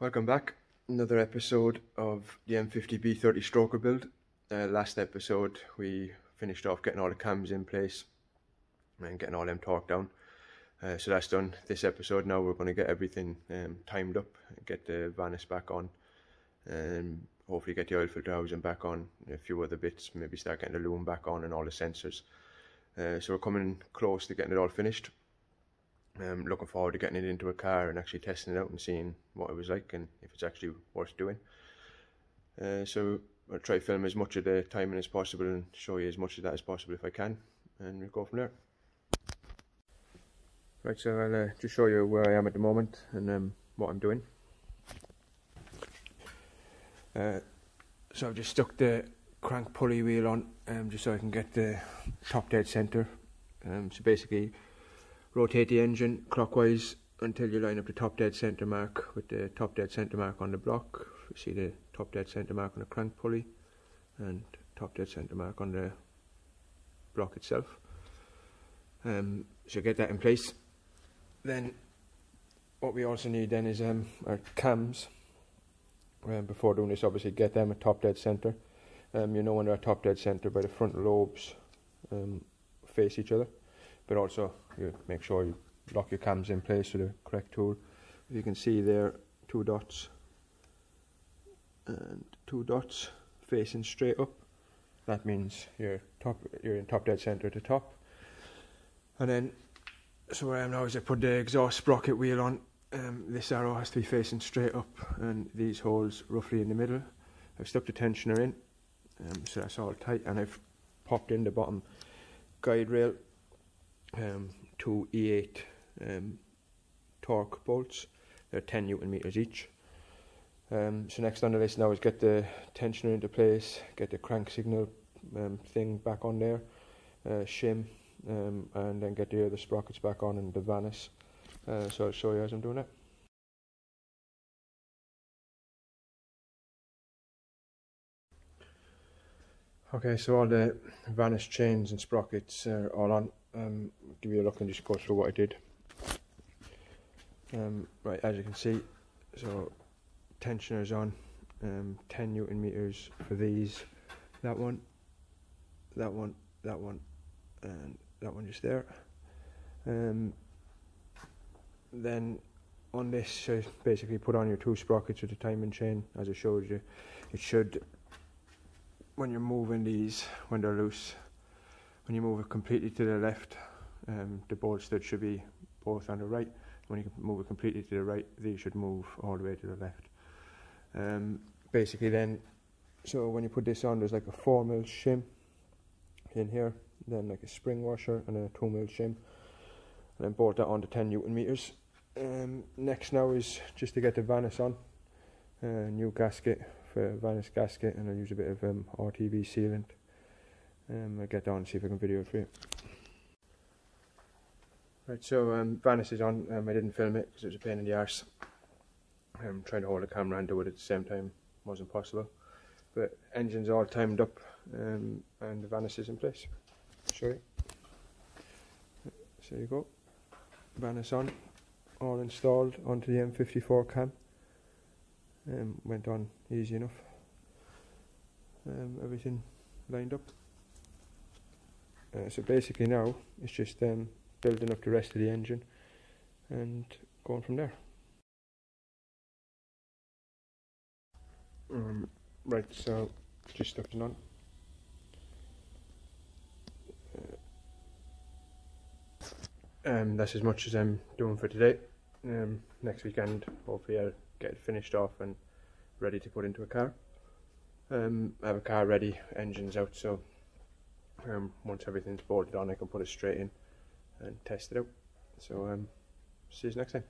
Welcome back. Another episode of the M50B30 stroker build. Uh, last episode we finished off getting all the cams in place and getting all them torqued down. Uh, so that's done. This episode now we're going to get everything um, timed up, get the Vanos back on, and hopefully get the oil filter housing back on, a few other bits, maybe start getting the loom back on and all the sensors. Uh, so we're coming close to getting it all finished. Um, looking forward to getting it into a car and actually testing it out and seeing what it was like and if it's actually worth doing. Uh, so I'll try to film as much of the timing as possible and show you as much of that as possible if I can and we'll go from there. Right, so I'll uh, just show you where I am at the moment and um, what I'm doing. Uh, so I've just stuck the crank pulley wheel on um, just so I can get the top dead centre. Um, so basically rotate the engine clockwise until you line up the top dead centre mark with the top dead centre mark on the block. You see the top dead centre mark on the crank pulley and top dead centre mark on the block itself. Um, so get that in place. Then what we also need then is um, our cams. Um, before doing this obviously get them at top dead centre. Um, you know when they're at top dead centre by the front lobes um, face each other but also you make sure you lock your cams in place with the correct tool. You can see there two dots and two dots facing straight up. That means you're top you're in top dead center to top. And then so where I am now is I put the exhaust sprocket wheel on. Um, this arrow has to be facing straight up and these holes roughly in the middle. I've stuck the tensioner in um, so that's all tight and I've popped in the bottom guide rail um, two E8 um, Torx bolts. They're 10 newton meters each. Um, so next on the list now is get the tensioner into place, get the crank signal um, thing back on there, uh, shim, um, and then get the other sprockets back on and the Vanos. Uh, so I'll show you as I'm doing it. Okay, so all the Vanos chains and sprockets are all on um, give you a look and just go through what I did. Um, right, as you can see, so tensioners on, um, 10 newton meters for these, that one, that one, that one, and that one just there. Um, then on this, basically put on your two sprockets with the timing chain, as I showed you. It should, when you're moving these, when they're loose, when you move it completely to the left, um, the bolts stud should be both on the right. When you move it completely to the right, these should move all the way to the left. Um, basically then, so when you put this on, there's like a 4 mil shim in here, then like a spring washer and a 2 mil shim, and then bolt that on to 10 newton meters. Um, next now is just to get the Vanos on, uh, new gasket for Vanos gasket, and I'll use a bit of um, RTV sealant. Um, I'll get down and see if I can video it for you. Right, so um, is on. Um, I didn't film it because it was a pain in the arse. Um, trying to hold the camera and do it at the same time wasn't possible. But engine's all timed up um, and the is in place. Show you. So you go. Vanos on, all installed onto the M54 cam. Um, went on easy enough. Um, everything lined up. Uh, so basically now it's just um, building up the rest of the engine and going from there. Um, right, so just it on. Uh, um, that's as much as I'm doing for today. Um, next weekend, hopefully I'll get it finished off and ready to put into a car. Um, I have a car ready, engines out, so um, once everything's bolted on I can put it straight in and test it out. So um, see you next time